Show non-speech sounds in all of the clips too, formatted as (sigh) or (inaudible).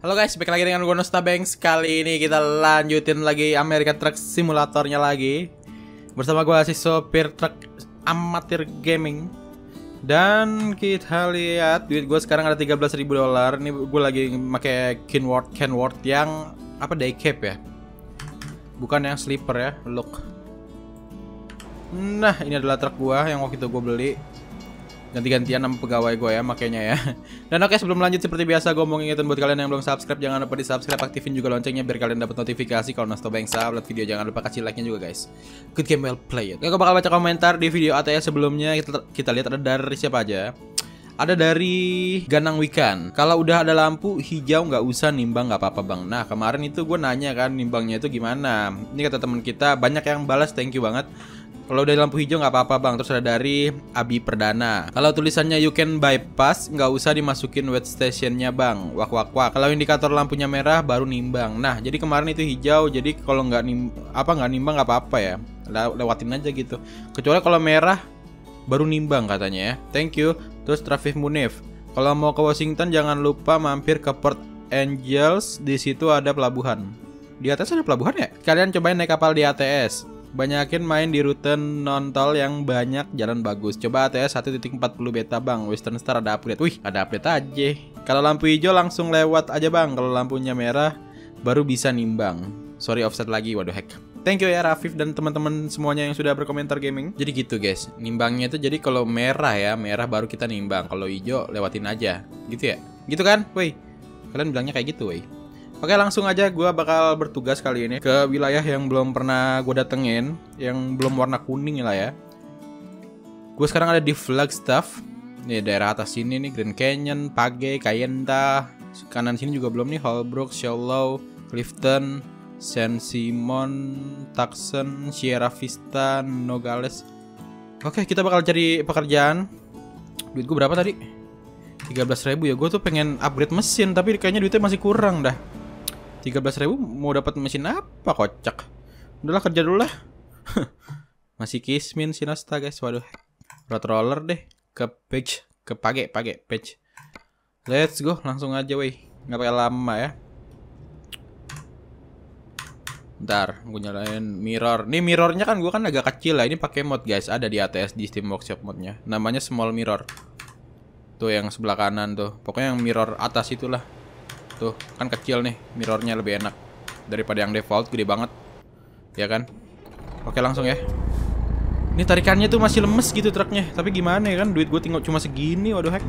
Halo guys, balik lagi dengan gue Nosta Banks. Kali ini kita lanjutin lagi American Truck Simulatornya lagi. Bersama gue si sopir truk amatir gaming. Dan kita lihat duit gue sekarang ada 13.000 dolar. Ini gue lagi pakai Kenworth Kenworth yang apa day cap ya? Bukan yang sleeper ya, look. Nah ini adalah truk gue yang waktu itu gue beli ganti-gantian sama pegawai gue ya makanya ya. (laughs) Dan oke sebelum lanjut seperti biasa gue mau ngingetin buat kalian yang belum subscribe jangan lupa di subscribe aktifin juga loncengnya biar kalian dapat notifikasi kalau Nasto Bangsa upload video. Jangan lupa kasih like nya juga guys. Good game well played. Oke gue bakal baca komentar di video ATS sebelumnya. Kita, kita lihat ada dari siapa aja. Ada dari Ganang Wikan. Kalau udah ada lampu hijau nggak usah nimbang nggak apa-apa bang. Nah kemarin itu gue nanya kan nimbangnya itu gimana? Ini kata teman kita banyak yang balas thank you banget kalau udah lampu hijau nggak apa-apa bang. Terus ada dari Abi Perdana. Kalau tulisannya you can bypass, nggak usah dimasukin wet stationnya bang. Wak wak wak. Kalau indikator lampunya merah baru nimbang. Nah jadi kemarin itu hijau. Jadi kalau nggak nim apa nggak nimbang nggak apa-apa ya. lewatin aja gitu. Kecuali kalau merah baru nimbang katanya ya. Thank you. Terus Traffic Munif. Kalau mau ke Washington jangan lupa mampir ke Port Angels. Di situ ada pelabuhan. Di atas ada pelabuhan ya? Kalian cobain naik kapal di ATS. Banyakin main di rute non-tol yang banyak jalan bagus. Coba ATS 1.40 beta bang. Western Star ada upgrade. Wih, ada upgrade aja. Kalau lampu hijau langsung lewat aja bang. Kalau lampunya merah baru bisa nimbang. Sorry offset lagi, waduh hack. Thank you ya Rafif dan teman-teman semuanya yang sudah berkomentar gaming. Jadi gitu guys, nimbangnya itu jadi kalau merah ya, merah baru kita nimbang. Kalau hijau lewatin aja. Gitu ya? Gitu kan? Woi. Kalian bilangnya kayak gitu, woi. Oke langsung aja gue bakal bertugas kali ini ke wilayah yang belum pernah gue datengin Yang belum warna kuning lah ya. Gue sekarang ada di Flagstaff. Nih daerah atas sini nih Grand Canyon, Page, Kayenta. Kanan sini juga belum nih Holbrook, Shallow, Clifton, San Simon, Tucson, Sierra Vista, Nogales. Oke kita bakal cari pekerjaan. Duit gue berapa tadi? 13 ribu ya gue tuh pengen upgrade mesin tapi kayaknya duitnya masih kurang dah 13 ribu mau dapat mesin apa kocak udahlah kerja dulu lah (laughs) masih kismin sinasta guys waduh road roller deh ke page ke page page page let's go langsung aja weh nggak pakai lama ya Ntar, gue nyalain mirror. Nih mirrornya kan gue kan agak kecil lah. Ini pakai mod guys. Ada di ATS di Steam Workshop modnya. Namanya small mirror. Tuh yang sebelah kanan tuh. Pokoknya yang mirror atas itulah. Tuh, kan kecil nih, mirrornya lebih enak daripada yang default gede banget. Ya kan? Oke, langsung ya. Ini tarikannya tuh masih lemes gitu truknya. Tapi gimana ya kan? Duit gue tinggal cuma segini, waduh hack.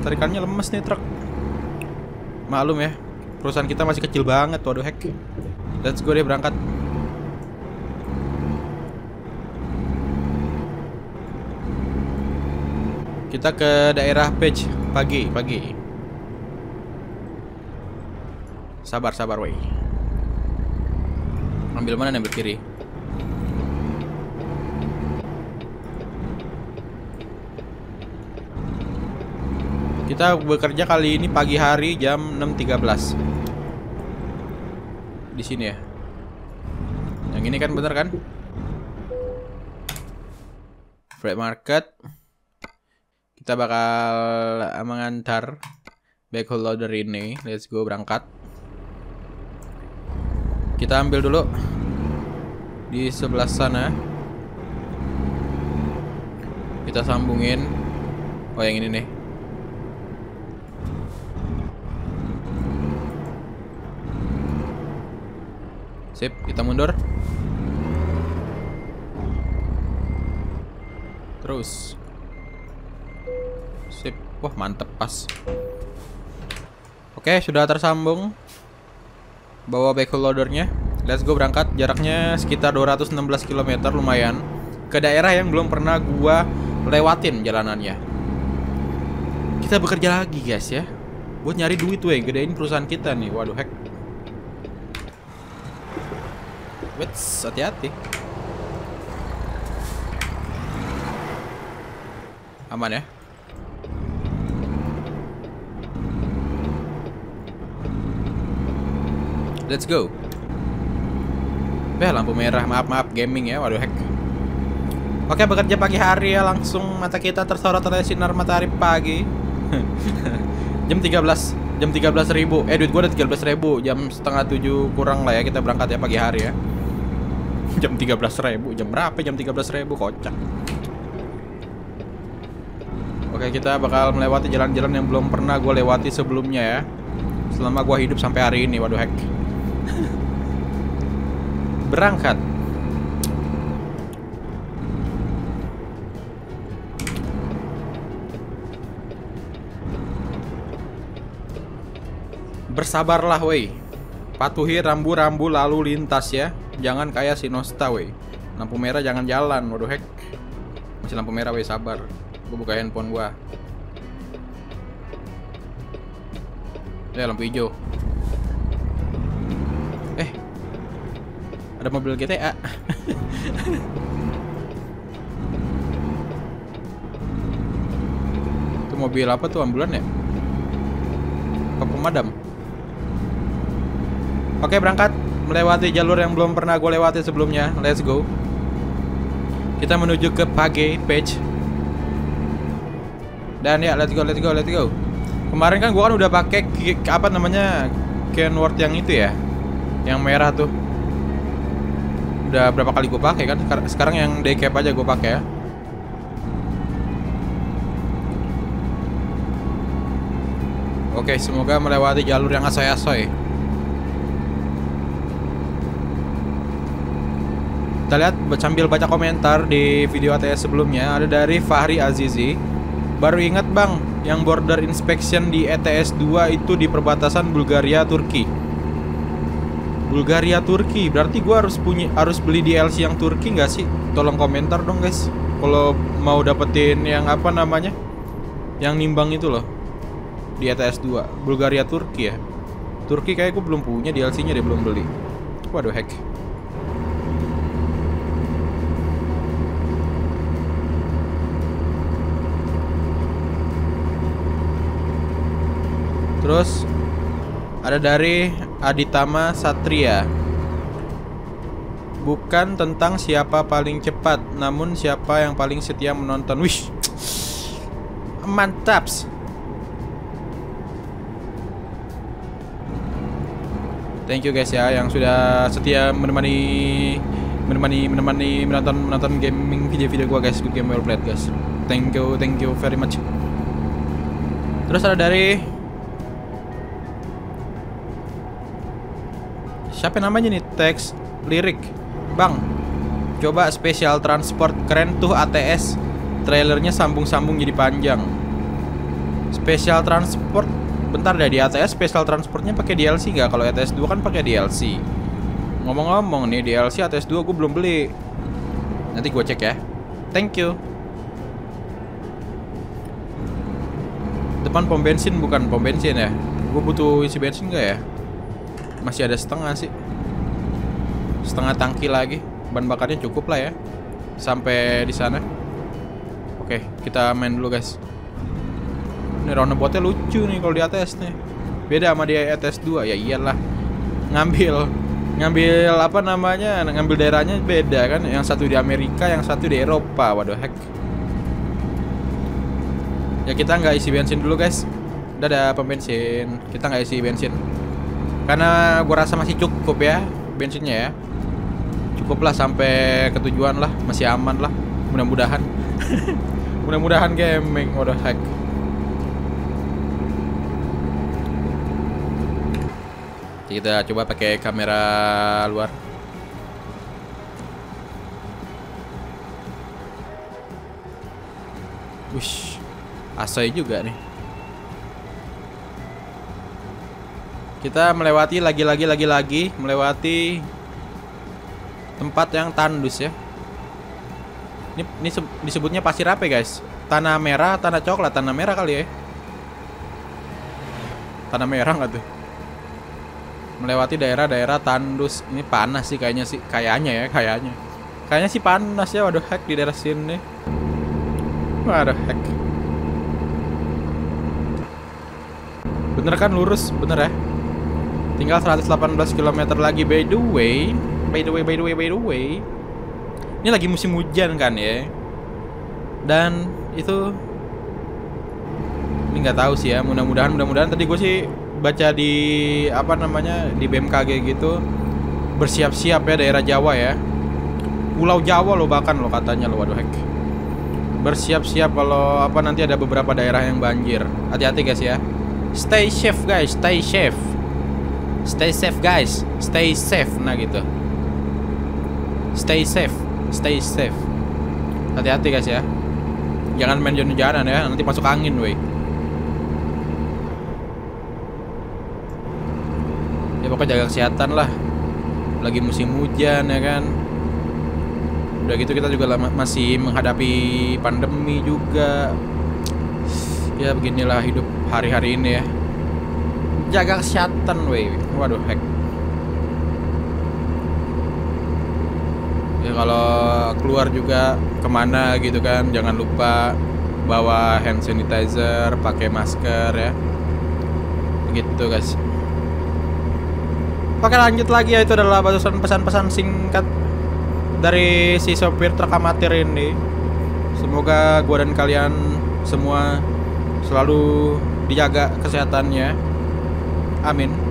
Tarikannya lemes nih truk. Maklum ya, perusahaan kita masih kecil banget, waduh hack. Let's go deh berangkat. Kita ke daerah Page pagi, pagi. Sabar, sabar, woi. Ambil mana nih, ambil kiri? Kita bekerja kali ini pagi hari jam 6.13. Di sini ya. Yang ini kan bener kan? Freight market. Kita bakal mengantar backhoe loader ini. Let's go berangkat. Kita ambil dulu di sebelah sana. Kita sambungin. Oh, yang ini nih. Sip, kita mundur. Terus. Sip. Wah, mantep pas. Oke, sudah tersambung bawa backhoe loadernya. Let's go berangkat. Jaraknya sekitar 216 km lumayan. Ke daerah yang belum pernah gua lewatin jalanannya. Kita bekerja lagi guys ya. Buat nyari duit weh. Gedein perusahaan kita nih. Waduh hack. Wits, hati-hati. Aman ya Let's go. Beh, lampu merah. Maaf, maaf. Gaming ya. Waduh, hack. Oke, bekerja pagi hari ya. Langsung mata kita tersorot oleh sinar matahari pagi. (laughs) Jam 13. Jam 13.000 Eh duit gue udah 13.000 Jam setengah tujuh kurang lah ya Kita berangkat ya pagi hari ya (laughs) Jam 13.000 Jam berapa jam 13.000 Kocak Oke kita bakal melewati jalan-jalan yang belum pernah gue lewati sebelumnya ya Selama gue hidup sampai hari ini Waduh hack (laughs) Berangkat. Bersabarlah woi Patuhi rambu-rambu lalu lintas ya. Jangan kayak si Nosta woi Lampu merah jangan jalan Waduh hack Masih lampu merah woi sabar. Gue buka handphone gua. Ya lampu hijau Ada mobil GTA Itu mobil apa tuh ambulan ya? Apa pemadam? Oke berangkat melewati jalur yang belum pernah gue lewati sebelumnya. Let's go. Kita menuju ke Page Page. Dan ya let's go, let's go, let's go. Kemarin kan gue kan udah pakai apa namanya keyword yang itu ya, yang merah tuh. Udah berapa kali gue pakai kan? Sekarang yang decap aja gue pakai ya. Oke, semoga melewati jalur yang asoy-asoy. Kita lihat sambil baca komentar di video ATS sebelumnya ada dari Fahri Azizi. Baru ingat bang, yang border inspection di ETS 2 itu di perbatasan Bulgaria Turki. Bulgaria Turki, berarti gua harus punya harus beli DLC yang Turki nggak sih? Tolong komentar dong guys. Kalau mau dapetin yang apa namanya, yang nimbang itu loh di ETS 2 Bulgaria Turki ya. Turki kayak gue belum punya DLC-nya dia belum beli. Waduh hack. Terus ada dari Aditama Satria. Bukan tentang siapa paling cepat, namun siapa yang paling setia menonton. Wish. Mantaps. Thank you guys ya yang sudah setia menemani menemani menemani menonton menonton gaming video video gua guys, good game well played guys. Thank you, thank you very much. Terus ada dari Siapa namanya nih? Teks lirik. Bang Coba spesial transport Keren tuh ATS Trailernya sambung-sambung jadi panjang. Spesial transport Bentar deh di ATS spesial transportnya pakai DLC nggak? Kalau ATS 2 kan pakai DLC Ngomong-ngomong nih DLC ATS 2 gue belum beli. Nanti gue cek ya. Thank you. Depan pom bensin bukan pom bensin ya? Gue butuh isi bensin gak ya? Masih ada setengah sih. Setengah tangki lagi. Ban bakarnya cukup lah ya. Sampai di sana. Oke kita main dulu guys. Ini roundaboutnya lucu nih kalau di atas nih. Beda sama di atas 2 ya iyalah. Ngambil ngambil apa namanya? Ngambil daerahnya beda kan? Yang satu di Amerika yang satu di Eropa. Waduh heck. Ya kita nggak isi bensin dulu guys. Udah ada pembensin kita nggak isi bensin karena gue rasa masih cukup ya bensinnya ya. Cukuplah sampai ke tujuan lah, masih aman lah. Mudah-mudahan. (laughs) Mudah-mudahan gaming udah hack. Kita coba pakai kamera luar. Wish, asoy juga nih. Kita melewati lagi-lagi lagi-lagi melewati tempat yang tandus ya. Ini ini disebutnya pasir apa guys? Tanah merah, tanah coklat, tanah merah kali ya. Tanah merah nggak tuh? Melewati daerah-daerah tandus. Ini panas sih kayaknya sih, kayaknya ya, kayaknya. Kayaknya sih panas ya, waduh hack di daerah sini. Waduh hack. Bener kan lurus, bener ya? Tinggal 118 km lagi by the way. By the way, by the way, by the way. Ini lagi musim hujan kan ya. Dan itu ini nggak tahu sih ya. Mudah-mudahan mudah-mudahan tadi gue sih baca di apa namanya di BMKG gitu bersiap-siap ya daerah Jawa ya. Pulau Jawa lo bahkan lo katanya lo waduh heck. Bersiap-siap kalau apa nanti ada beberapa daerah yang banjir. Hati-hati guys ya. Stay safe guys, stay safe. Stay safe guys, stay safe nah gitu. Stay safe, stay safe. Hati-hati guys ya. Jangan main jalan-jalan ya, nanti masuk angin woi. Ya pokoknya jaga kesehatan lah. Lagi musim hujan ya kan. Udah gitu kita juga masih menghadapi pandemi juga. Ya beginilah hidup hari-hari ini ya. Jaga kesehatan woi. Waduh heck. ya kalau keluar juga ke mana gitu kan jangan lupa bawa hand sanitizer pakai masker ya. Gitu guys. Oke lanjut lagi ya itu adalah barusan pesan-pesan singkat dari si sopir truk amatir ini. Semoga gua dan kalian semua selalu dijaga kesehatannya. Amin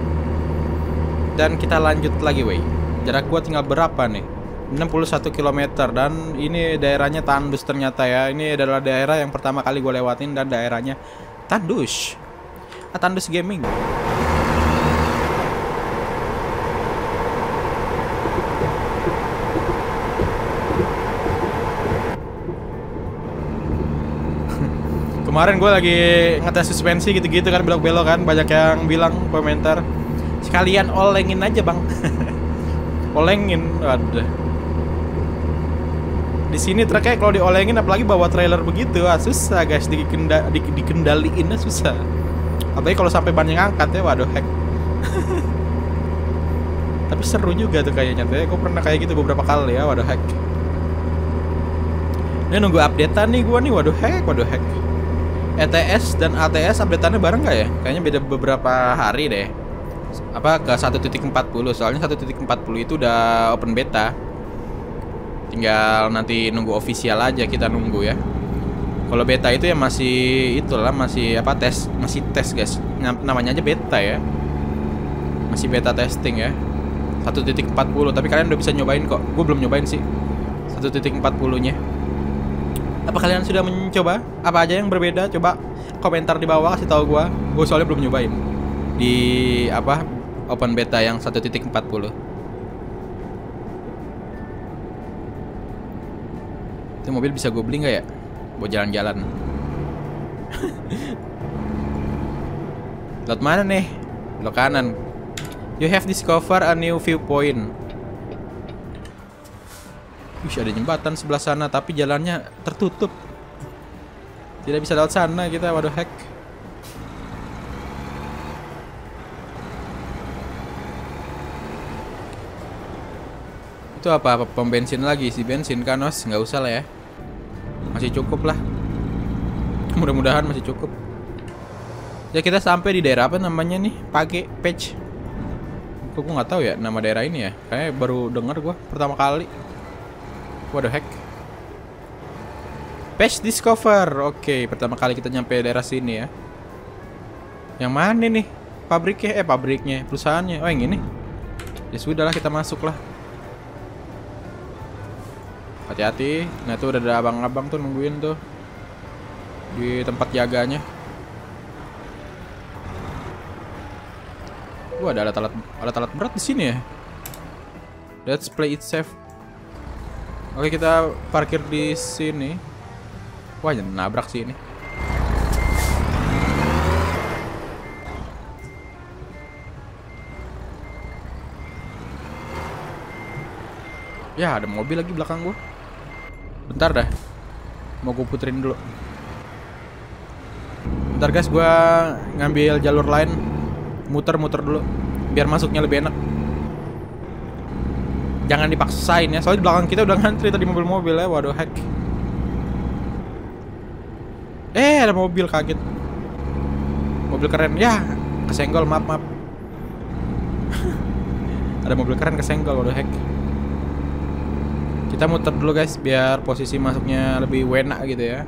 dan kita lanjut lagi wey jarak gua tinggal berapa nih 61 km dan ini daerahnya tandus ternyata ya. Ini adalah daerah yang pertama kali gue lewatin dan daerahnya tandus. Ah, tandus gaming. (laughs) Kemarin gue lagi ngetes suspensi gitu-gitu kan belok-belok kan banyak yang bilang komentar sekalian olengin aja bang. (laughs) Olengin. Waduh. Di sini truknya kalau diolengin apalagi bawa trailer begitu. Ah, susah guys. Dikenda, di, dikendaliinnya susah. Apalagi kalau sampai banyak angkat ya waduh heck. (laughs) Tapi seru juga tuh kayaknya tuh ya. Gue pernah kayak gitu beberapa kali ya waduh heck. Ini nunggu updatean nih gue nih waduh heck waduh heck. ETS dan ATS updateannya bareng gak ya? Kayaknya beda beberapa hari deh apa ke 1.40 soalnya 1.40 itu udah open beta. Tinggal nanti nunggu official aja kita nunggu ya. Kalau beta itu ya masih itulah masih apa tes masih tes guys. Namanya aja beta ya. Masih beta testing ya. 1.40 tapi kalian udah bisa nyobain kok. Gue belum nyobain sih 1.40 nya apa kalian sudah mencoba? Apa aja yang berbeda? Coba komentar di bawah kasih tahu gue gue soalnya belum nyobain di apa open beta yang 1.40 Itu mobil bisa gue beli nggak ya? Buat jalan-jalan. (laughs) Lot mana nih? Lot kanan. You have discovered a new viewpoint. Wih, ada jembatan sebelah sana tapi jalannya tertutup. Tidak bisa lewat sana kita, waduh hack. Itu apa? apa pom bensin lagi? Si bensin kanos nggak usah lah ya. Masih cukup lah. Mudah-mudahan masih cukup. Ya kita sampai di daerah apa namanya nih? Pagi patch kok nggak tahu ya nama daerah ini ya? Kayak baru denger gue pertama kali. Waduh hack patch discover. Oke pertama kali kita nyampe daerah sini ya. Yang mana nih? Pabriknya? Eh pabriknya. Perusahaannya? Oh yang ini? Ya sudah lah kita masuk lah Hati-hati. Nah tuh udah ada abang-abang tuh nungguin tuh di tempat jaganya. Wah ada alat-alat alat-alat berat di sini ya. Let's play it safe. Oke kita parkir di sini. Wah jangan nabrak sih ini. Ya ada mobil lagi belakang gua. Bentar dah. Mau gue puterin dulu. Bentar guys, gue ngambil jalur lain. Muter-muter dulu. Biar masuknya lebih enak. Jangan dipaksain ya, soalnya di belakang kita udah ngantri tadi mobil-mobil ya. Waduh, hack. Eh, ada mobil kaget. Mobil keren. Ya, kesenggol, maaf, maaf. (laughs) ada mobil keren kesenggol, waduh, hack. Kita muter dulu guys biar posisi masuknya lebih enak gitu ya.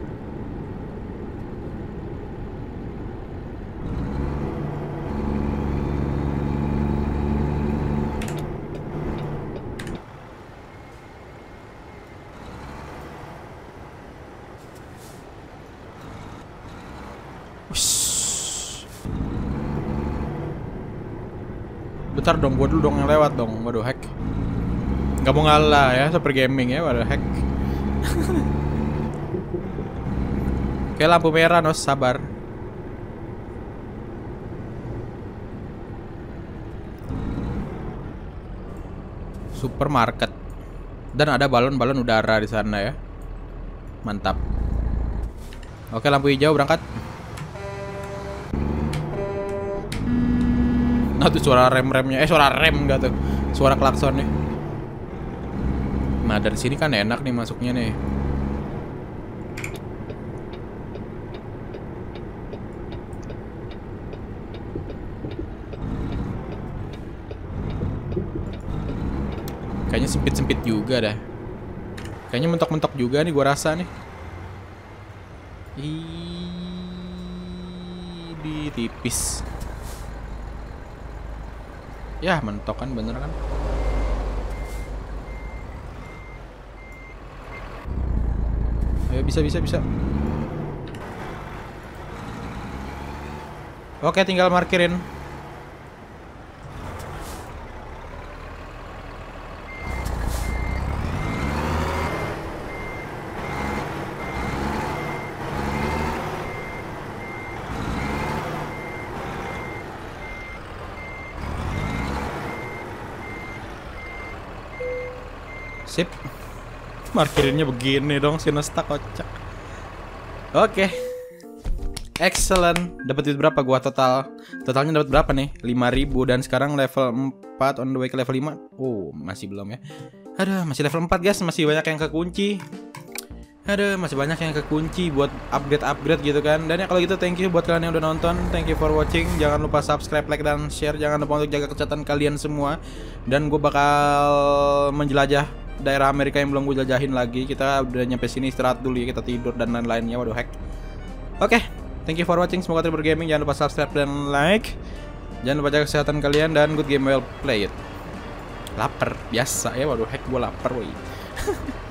Bentar dong, gua dulu dong yang lewat dong. Waduh, hack. Gak mau ngalah ya, super gaming ya, waduh hack. Oke, lampu merah, Nos, sabar. Supermarket. Dan ada balon-balon udara di sana ya. Mantap. Oke, lampu hijau berangkat. Nah tuh suara rem-remnya. Eh suara rem enggak tuh. Suara klaksonnya. Nah, dari sini kan enak nih masuknya nih. Kayaknya sempit-sempit juga dah. Kayaknya mentok-mentok juga nih gua rasa nih. Ih, tipis. Ya, mentok kan bener kan? Bisa bisa bisa. Oke, tinggal markirin. Sip. Markirinnya begini dong Sinesta kocak. Oke. Excellent. Dapat duit berapa gua total? Totalnya dapat berapa nih? 5000 dan sekarang level 4 on the way ke level 5. Oh, masih belum ya. Aduh, masih level 4 guys, masih banyak yang kekunci. Aduh, masih banyak yang kekunci buat upgrade-upgrade gitu kan. Dan ya kalau gitu thank you buat kalian yang udah nonton. Thank you for watching. Jangan lupa subscribe, like dan share. Jangan lupa untuk jaga kesehatan kalian semua. Dan gue bakal menjelajah daerah Amerika yang belum gue jajahin lagi. Kita udah nyampe sini istirahat dulu ya, kita tidur dan lain-lainnya. Waduh hack. Oke, thank you for watching. Semoga terhibur gaming. Jangan lupa subscribe dan like. Jangan lupa jaga kesehatan kalian dan good game well played. Lapar biasa ya, waduh hack gue lapar woi. (laughs)